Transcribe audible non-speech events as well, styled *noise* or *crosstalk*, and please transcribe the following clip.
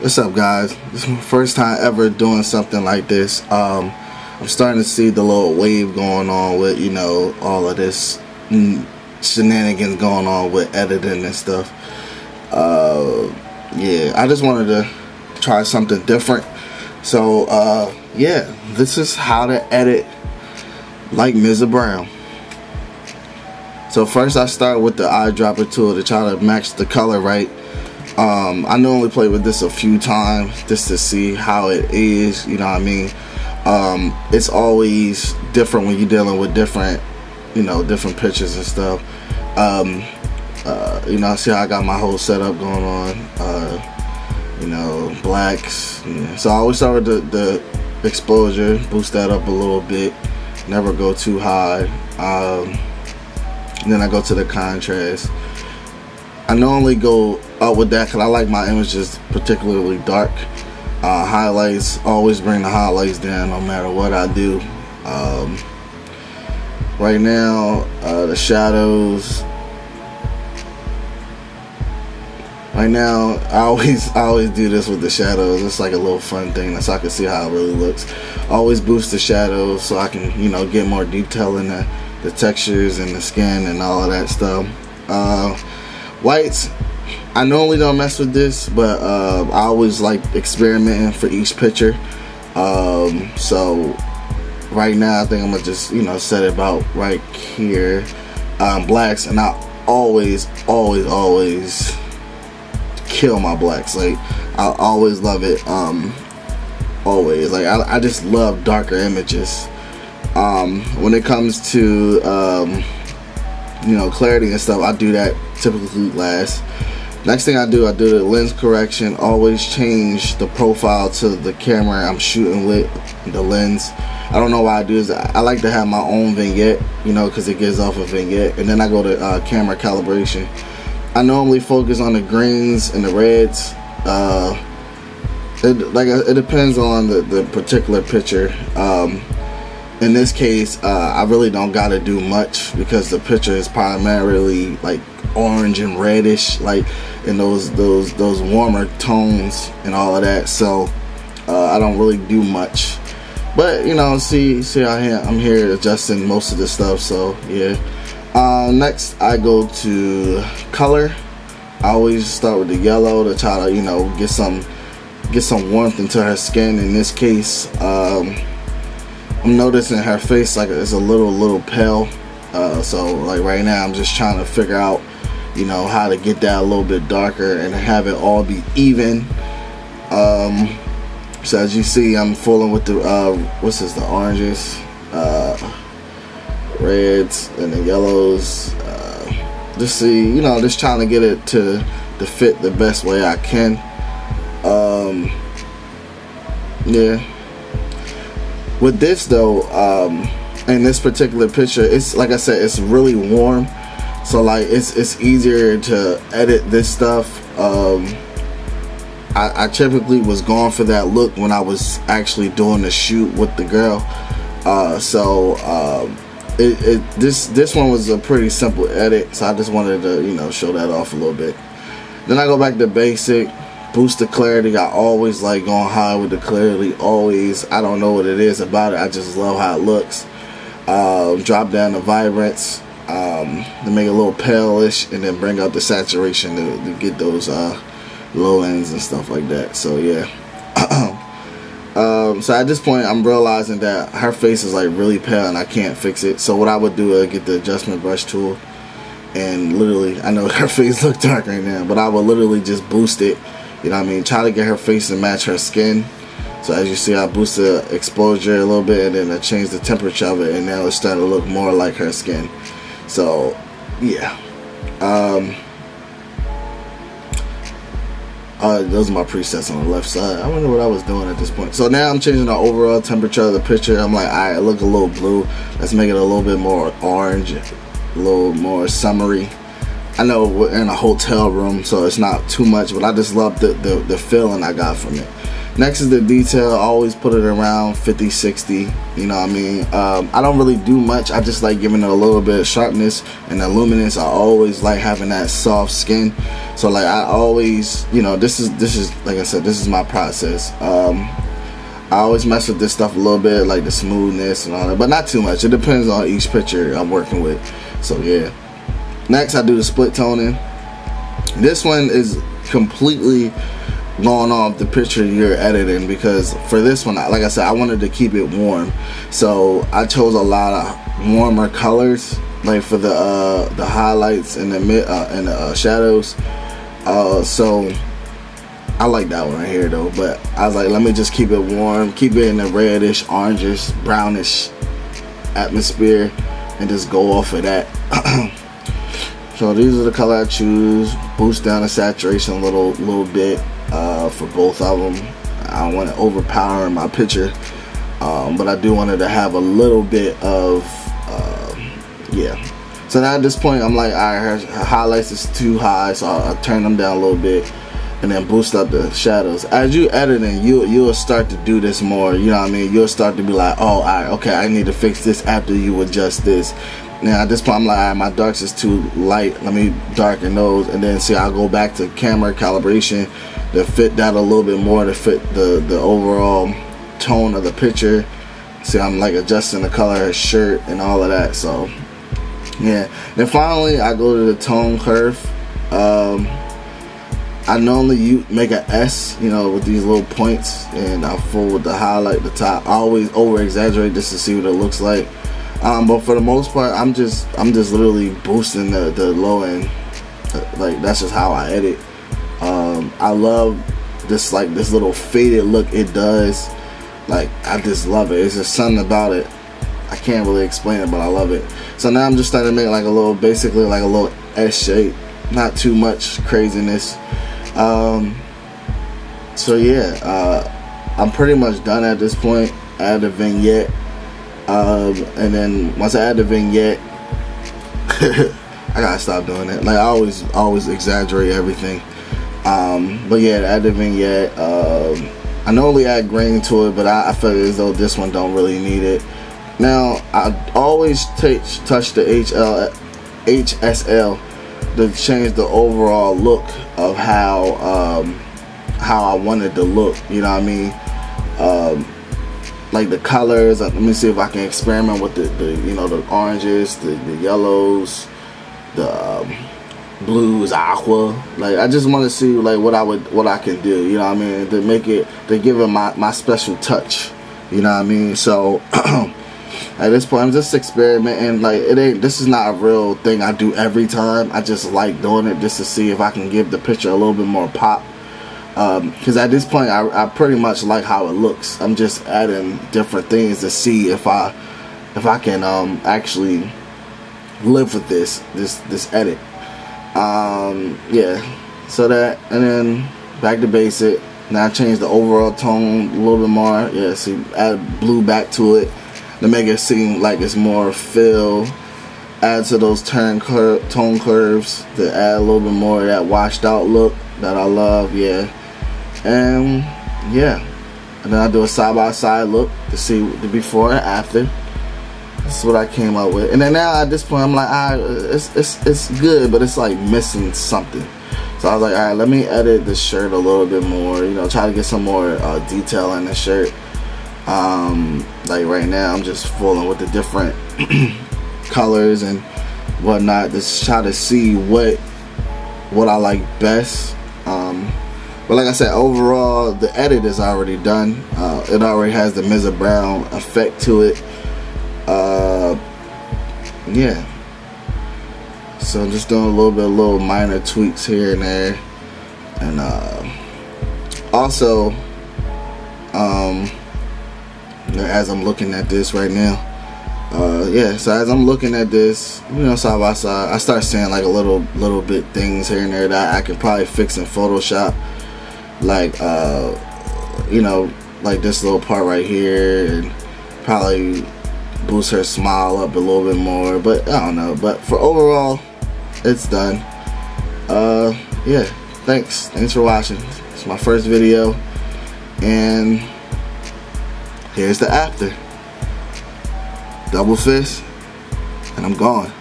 What's up guys? This is my first time ever doing something like this. Um, I'm starting to see the little wave going on with, you know, all of this shenanigans going on with editing and stuff. Uh, yeah, I just wanted to try something different. So, uh, yeah, this is how to edit like MSA Brown. So first I start with the eyedropper tool to try to match the color right um, I normally play with this a few times just to see how it is, you know what I mean? Um, it's always different when you're dealing with different, you know, different pictures and stuff. Um, uh, you know, see how I got my whole setup going on. Uh, you know, blacks. Yeah. So I always start with the, the, exposure, boost that up a little bit, never go too high. Um, then I go to the contrast. I normally go up with that because I like my images particularly dark. Uh, highlights, always bring the highlights down no matter what I do. Um, right now, uh, the shadows. Right now, I always I always do this with the shadows. It's like a little fun thing so I can see how it really looks. always boost the shadows so I can you know get more detail in the, the textures and the skin and all of that stuff. Uh, Whites, I normally don't mess with this, but uh, I always like experimenting for each picture. Um, so right now, I think I'm gonna just you know set it about right here. Um, blacks, and I always, always, always kill my blacks. Like I always love it. Um, always, like I, I just love darker images. Um, when it comes to um, you know clarity and stuff, I do that typically last. Next thing I do, I do the lens correction. Always change the profile to the camera I'm shooting with, the lens. I don't know why I do this. I like to have my own vignette, you know, because it gives off a vignette. And then I go to uh, camera calibration. I normally focus on the greens and the reds. Uh, it, like it depends on the, the particular picture. Um, in this case, uh, I really don't gotta do much because the picture is primarily like orange and reddish, like in those those those warmer tones and all of that. So uh, I don't really do much. But you know, see see I I'm here adjusting most of the stuff. So yeah. Uh, next, I go to color. I always start with the yellow to try to you know get some get some warmth into her skin. In this case. Um, I'm noticing her face like it's a little little pale. Uh, so like right now I'm just trying to figure out you know how to get that a little bit darker and have it all be even. Um, so as you see I'm fooling with the uh, what's this the oranges uh, reds and the yellows. Uh, just see you know just trying to get it to to fit the best way I can. Um, yeah with this though, um, in this particular picture, it's like I said, it's really warm. So like it's it's easier to edit this stuff. Um, I, I typically was going for that look when I was actually doing the shoot with the girl. Uh, so um, it, it, this this one was a pretty simple edit. So I just wanted to you know show that off a little bit. Then I go back to basic boost the clarity. I always like going high with the clarity. Always. I don't know what it is about it. I just love how it looks. Uh, drop down the vibrance um, to make it a little palish, and then bring up the saturation to, to get those uh, low ends and stuff like that. So yeah. *clears throat* um, so at this point, I'm realizing that her face is like really pale, and I can't fix it. So what I would do is get the adjustment brush tool, and literally, I know *laughs* her face look dark right now, but I would literally just boost it you know what I mean? Try to get her face to match her skin. So as you see, I boost the exposure a little bit and then I change the temperature of it and now it's starting to look more like her skin. So, yeah. Um, uh, those are my presets on the left side. I wonder what I was doing at this point. So now I'm changing the overall temperature of the picture. I'm like, alright, look a little blue. Let's make it a little bit more orange, a little more summery. I know we're in a hotel room, so it's not too much, but I just love the, the, the feeling I got from it. Next is the detail. I always put it around 50, 60. You know what I mean? Um, I don't really do much. I just like giving it a little bit of sharpness and the luminance. I always like having that soft skin. So like I always, you know, this is this is like I said, this is my process. Um, I always mess with this stuff a little bit, like the smoothness and all that, but not too much. It depends on each picture I'm working with. So yeah. Next, I do the split toning. This one is completely going off the picture you're editing because for this one like I said I wanted to keep it warm. So I chose a lot of warmer colors like for the uh, the highlights and the mid uh, and the uh, shadows. Uh, so I like that one right here though but I was like let me just keep it warm keep it in a reddish orangish brownish atmosphere and just go off of that *clears throat* so these are the color I choose boost down the saturation a little little bit uh, for both of them. I don't want to overpower my picture, um, but I do want it to have a little bit of, uh, yeah. So now at this point, I'm like, all right, highlights is too high, so I'll, I'll, turn them down a little bit, and then boost up the shadows. As you editing, you you'll start to do this more. You know what I mean? You'll start to be like, oh, all right, okay, I need to fix this after you adjust this. Now at this point, I'm like, my darks is too light. Let me darken those, and then see, I'll go back to camera calibration to fit that a little bit more to fit the the overall tone of the picture. See I'm like adjusting the color of his shirt and all of that so yeah. Then finally I go to the tone curve. Um, I normally you make an S you know with these little points and I full with the highlight the top. I always over exaggerate just to see what it looks like um, but for the most part I'm just I'm just literally boosting the, the low end like that's just how I edit um, I love this like this little faded look it does. Like I just love it. It's just something about it. I can't really explain it, but I love it. So now I'm just starting to make like a little, basically like a little S shape. Not too much craziness. Um, so yeah, uh, I'm pretty much done at this point. Add a vignette. Um, and then once I add the vignette, *laughs* I gotta stop doing it. Like I always, always exaggerate everything. Um, but yeah, add the vignette. Um, I normally add grain to it, but I, I feel as though this one don't really need it. Now, I always touch, touch the HL, HSL to change the overall look of how um, how I wanted to look. You know what I mean? Um, like the colors. Let me see if I can experiment with the, the you know the oranges, the, the yellows, the um, blues, aqua. Like I just want to see like what I would what I can do. You know what I mean? To make it to give it my my special touch. You know what I mean? So *clears throat* at this point, I'm just experimenting. Like it ain't. This is not a real thing I do every time. I just like doing it just to see if I can give the picture a little bit more pop. Because um, at this point, I, I pretty much like how it looks. I'm just adding different things to see if I if I can um, actually live with this this this edit. Um, yeah. So that and then back to basic. Now I the overall tone a little bit more. Yeah see add blue back to it to make it seem like it's more fill add to those turn cur tone curves to add a little bit more of that washed out look that I love. Yeah and yeah and then I do a side by side look to see the before and after that's what I came up with. And then now at this point, I'm like, ah, it's it's it's good, but it's like missing something. So I was like, all right, let me edit the shirt a little bit more. You know, try to get some more uh, detail in the shirt. Um, like right now, I'm just fooling with the different *clears throat* colors and whatnot. Just try to see what what I like best. But like I said, overall, the edit is already done. Uh, it already has the MSA Brown effect to it uh, yeah. So I'm just doing a little bit of little minor tweaks here and there. And uh, also, um, as I'm looking at this right now, uh, yeah, so as I'm looking at this, you know, side by side, I start seeing like a little, little bit things here and there that I could probably fix in Photoshop. Like, uh, you know, like this little part right here, and probably boost her smile up a little bit more. But I don't know. But for overall, it's done. Uh, yeah. Thanks. Thanks for watching. It's my first video. And here's the after. Double fist, and I'm gone.